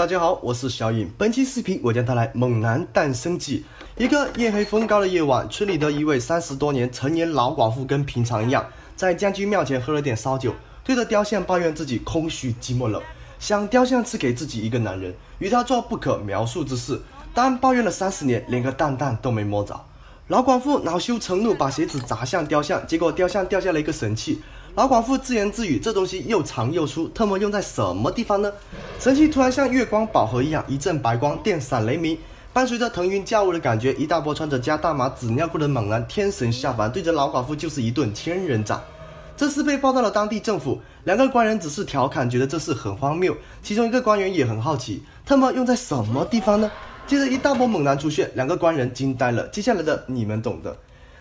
大家好，我是小影。本期视频我将带来猛男诞生记。一个夜黑风高的夜晚，村里的一位三十多年成年老寡妇跟平常一样，在将军庙前喝了点烧酒，对着雕像抱怨自己空虚寂寞冷，想雕像赐给自己一个男人，与他做不可描述之事。但抱怨了三十年，连个蛋蛋都没摸着。老寡妇恼羞成怒，把鞋子砸向雕像，结果雕像掉下了一个神器。老寡妇自言自语：“这东西又长又粗，特么用在什么地方呢？”神器突然像月光宝盒一样，一阵白光，电闪雷鸣，伴随着腾云驾雾的感觉，一大波穿着加大码纸尿裤的猛男天神下凡，对着老寡妇就是一顿千人斩。这事被报到了当地政府，两个官员只是调侃，觉得这事很荒谬。其中一个官员也很好奇，特么用在什么地方呢？接着一大波猛男出现，两个官人惊呆了。接下来的你们懂的。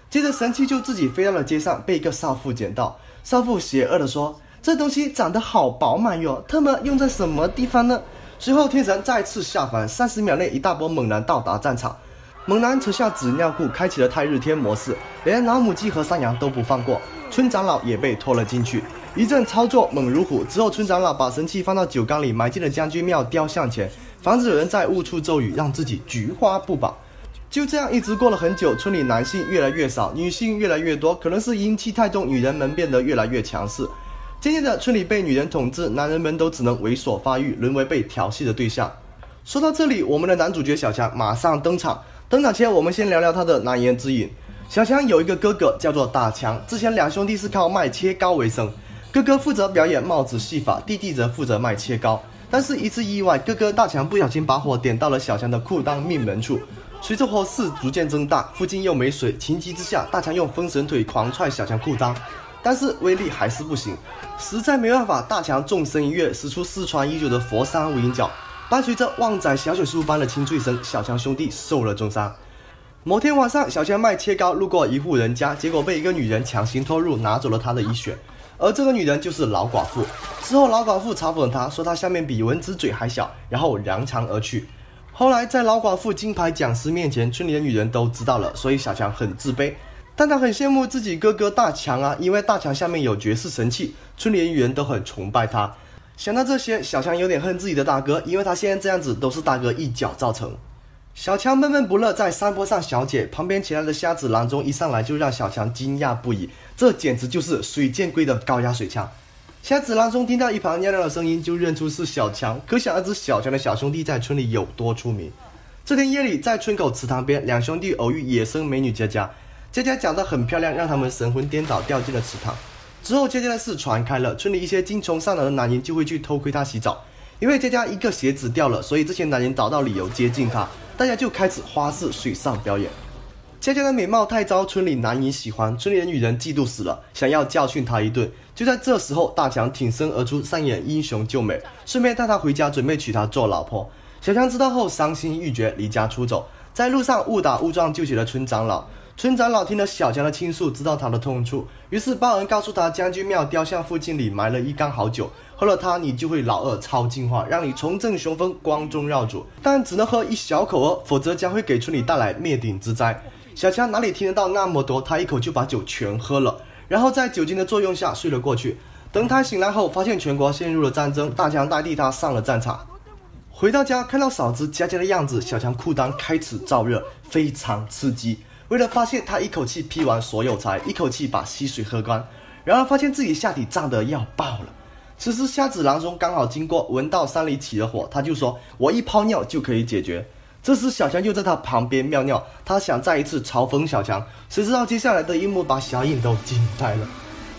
接着神器就自己飞到了街上，被一个少妇捡到。少妇邪恶地说：“这东西长得好饱满哟，特么用在什么地方呢？”随后天神再次下凡，三十秒内一大波猛男到达战场。猛男扯下纸尿裤，开启了太日天模式，连老母鸡和山羊都不放过。村长老也被拖了进去，一阵操作猛如虎。之后村长老把神器放到酒缸里，埋进了将军庙雕像前，防止有人再误触咒语，让自己菊花不保。就这样一直过了很久，村里男性越来越少，女性越来越多，可能是阴气太重，女人们变得越来越强势。渐渐的，村里被女人统治，男人们都只能猥琐发育，沦为被调戏的对象。说到这里，我们的男主角小强马上登场。登场前，我们先聊聊他的难言之隐。小强有一个哥哥叫做大强，之前两兄弟是靠卖切糕为生，哥哥负责表演帽子戏法，弟弟则负责卖切糕。但是，一次意外，哥哥大强不小心把火点到了小强的裤裆命门处。随着火势逐渐增大，附近又没水，情急之下，大强用封神腿狂踹小强裤裆，但是威力还是不行，实在没办法，大强纵身一跃，使出失传已久的佛山无影脚，伴随着旺仔小雪叔般的清脆声，小强兄弟受了重伤。某天晚上，小强卖切糕，路过一户人家，结果被一个女人强行拖入，拿走了他的衣血，而这个女人就是老寡妇。之后，老寡妇嘲讽他说他下面比蚊子嘴还小，然后扬长而去。后来，在老寡妇金牌讲师面前，村里的女人都知道了，所以小强很自卑，但他很羡慕自己哥哥大强啊，因为大强下面有绝世神器，村里的女人都很崇拜他。想到这些，小强有点恨自己的大哥，因为他现在这样子都是大哥一脚造成。小强闷闷不乐，在山坡上小解，旁边骑来的瞎子郎中一上来就让小强惊讶不已，这简直就是水箭龟的高压水枪。瞎子郎中听到一旁尿尿的声音，就认出是小强，可想而知小强的小兄弟在村里有多出名。这天夜里，在村口池塘边，两兄弟偶遇野生美女佳佳。佳佳长得很漂亮，让他们神魂颠倒，掉进了池塘。之后，佳佳的事传开了，村里一些精虫上脑的男人就会去偷窥她洗澡。因为佳佳一个鞋子掉了，所以这些男人找到理由接近她，大家就开始花式水上表演。佳佳的美貌太招村里男人喜欢，村里的女人嫉妒死了，想要教训她一顿。就在这时候，大强挺身而出，上演英雄救美，顺便带她回家，准备娶她做老婆。小强知道后伤心欲绝，离家出走，在路上误打误撞救起了村长老。村长老听了小强的倾诉，知道他的痛处，于是报恩告诉他，将军庙雕像附近里埋了一缸好酒，喝了它你就会老二超进化，让你重振雄风，光宗耀祖。但只能喝一小口哦，否则将会给村里带来灭顶之灾。小强哪里听得到那么多？他一口就把酒全喝了，然后在酒精的作用下睡了过去。等他醒来后，发现全国陷入了战争，大强代替他上了战场。回到家，看到嫂子佳佳的样子，小强裤裆开始燥热，非常刺激。为了发泄，他一口气劈完所有柴，一口气把溪水喝光，然而发现自己下体胀得要爆了。此时瞎子郎中刚好经过，闻到山里起了火，他就说：“我一泡尿就可以解决。”这时，小强又在他旁边尿尿，他想再一次嘲讽小强，谁知道接下来的一幕把小影都惊呆了。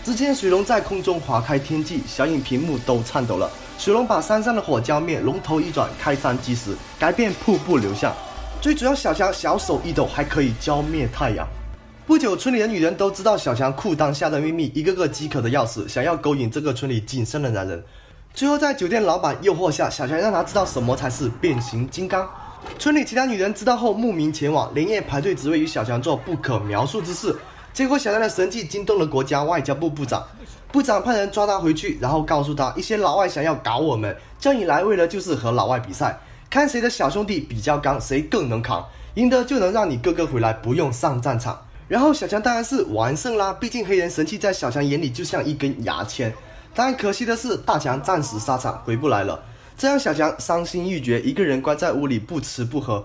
只见水龙在空中划开天际，小影屏幕都颤抖了。水龙把山上的火浇灭，龙头一转，开山即石，改变瀑布流向。最主要，小强小手一抖，还可以浇灭太阳。不久，村里的女人都知道小强裤裆下的秘密，一个个饥渴的要死，想要勾引这个村里仅剩的男人。最后，在酒店老板诱惑下，小强让他知道什么才是变形金刚。村里其他女人知道后慕名前往，连夜排队，只为与小强做不可描述之事。结果小强的神迹惊动了国家外交部部长，部长派人抓他回去，然后告诉他，一些老外想要搞我们，这样一来为了就是和老外比赛，看谁的小兄弟比较刚，谁更能扛，赢得就能让你哥哥回来不用上战场。然后小强当然是完胜啦，毕竟黑人神器在小强眼里就像一根牙签。但可惜的是，大强暂时沙场回不来了。这让小强伤心欲绝，一个人关在屋里不吃不喝。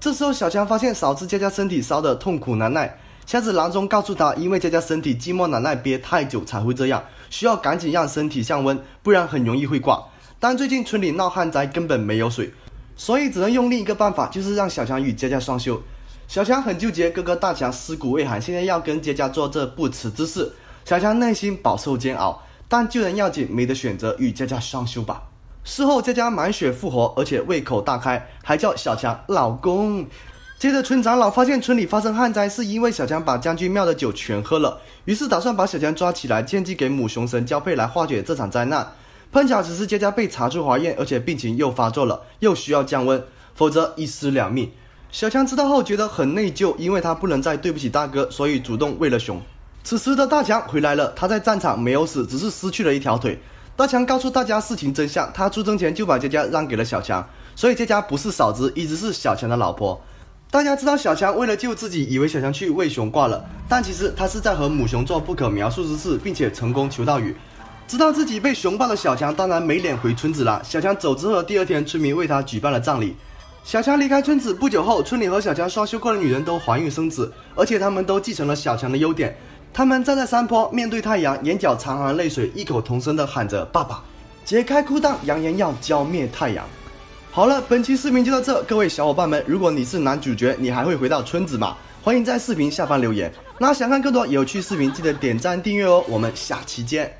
这时候，小强发现嫂子佳佳身体烧得痛苦难耐，瞎子郎中告诉他，因为佳佳身体寂寞难耐，憋太久才会这样，需要赶紧让身体降温，不然很容易会挂。但最近村里闹旱灾，根本没有水，所以只能用另一个办法，就是让小强与佳佳双休。小强很纠结，哥哥大强尸骨未寒，现在要跟佳佳做这不耻之事，小强内心饱受煎熬，但救人要紧，没得选择，与佳佳双休吧。事后，佳佳满血复活，而且胃口大开，还叫小强老公。接着，村长老发现村里发生旱灾，是因为小强把将军庙的酒全喝了，于是打算把小强抓起来献祭给母熊神交配，来化解这场灾难。碰巧只是佳佳被查出怀孕，而且病情又发作了，又需要降温，否则一尸两命。小强知道后觉得很内疚，因为他不能再对不起大哥，所以主动喂了熊。此时的大强回来了，他在战场没有死，只是失去了一条腿。大强告诉大家事情真相，他出征前就把佳佳让给了小强，所以佳佳不是嫂子，一直是小强的老婆。大家知道小强为了救自己，以为小强去喂熊挂了，但其实他是在和母熊做不可描述之事，并且成功求到雨。知道自己被熊抱的小强当然没脸回村子了。小强走之后的，第二天村民为他举办了葬礼。小强离开村子不久后，村里和小强双休过的女人都怀孕生子，而且他们都继承了小强的优点。他们站在山坡，面对太阳，眼角藏含泪水，异口同声地喊着：“爸爸，解开裤裆，扬言要浇灭太阳。”好了，本期视频就到这，各位小伙伴们，如果你是男主角，你还会回到村子吗？欢迎在视频下方留言。那想看更多有趣视频，记得点赞订阅哦。我们下期见。